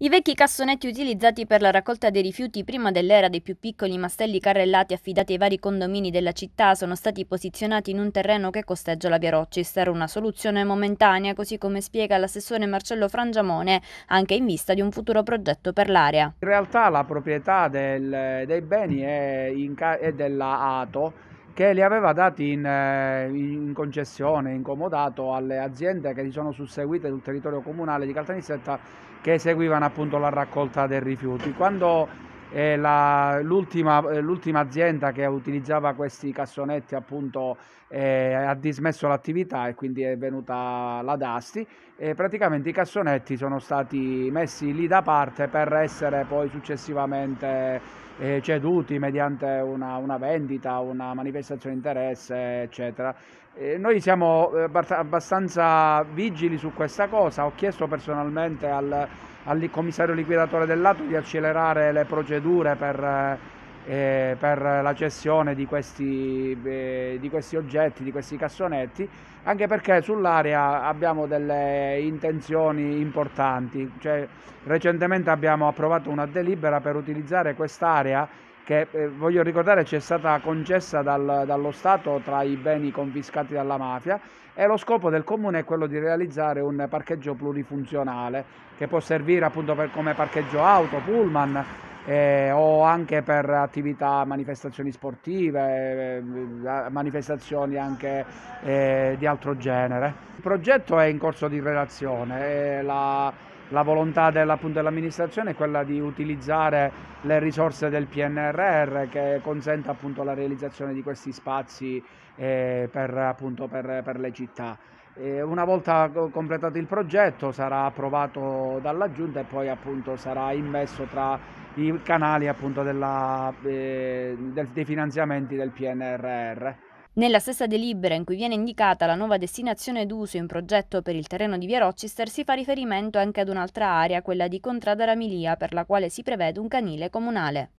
I vecchi cassonetti utilizzati per la raccolta dei rifiuti prima dell'era dei più piccoli mastelli carrellati affidati ai vari condomini della città sono stati posizionati in un terreno che costeggia la via Roccis. Era una soluzione momentanea, così come spiega l'assessore Marcello Frangiamone, anche in vista di un futuro progetto per l'area. In realtà la proprietà del, dei beni è, in, è della ATO che li aveva dati in, eh, in, concessione, in comodato alle aziende che si sono susseguite sul territorio comunale di Caltanissetta che eseguivano appunto la raccolta dei rifiuti. Quando l'ultima, eh, azienda che utilizzava questi cassonetti appunto eh, ha dismesso l'attività e quindi è venuta la Dasti e praticamente i cassonetti sono stati messi lì da parte per essere poi successivamente eh, ceduti mediante una, una, vendita, una manifestazione di interesse, eccetera. Noi siamo eh, abbastanza vigili su questa cosa, ho chiesto personalmente al, al commissario liquidatore dell'atto di accelerare le procedure per eh, per la cessione di questi, eh, di questi oggetti, di questi cassonetti, anche perché sull'area abbiamo delle intenzioni importanti. Cioè, recentemente abbiamo approvato una delibera per utilizzare quest'area che eh, voglio ricordare ci è stata concessa dal, dallo Stato tra i beni confiscati dalla mafia e lo scopo del comune è quello di realizzare un parcheggio plurifunzionale che può servire appunto per, come parcheggio auto, pullman eh, o anche per attività, manifestazioni sportive, eh, manifestazioni anche eh, di altro genere. Il progetto è in corso di relazione, la, la volontà dell'amministrazione è quella di utilizzare le risorse del PNRR che consente appunto la realizzazione di questi spazi eh, per, appunto, per, per le città. E una volta completato il progetto sarà approvato dalla Giunta e poi appunto sarà immesso tra i canali della, eh, del, dei finanziamenti del PNRR. Nella stessa delibera in cui viene indicata la nuova destinazione d'uso in progetto per il terreno di Via Rochester si fa riferimento anche ad un'altra area, quella di Contrada Ramilia, per la quale si prevede un canile comunale.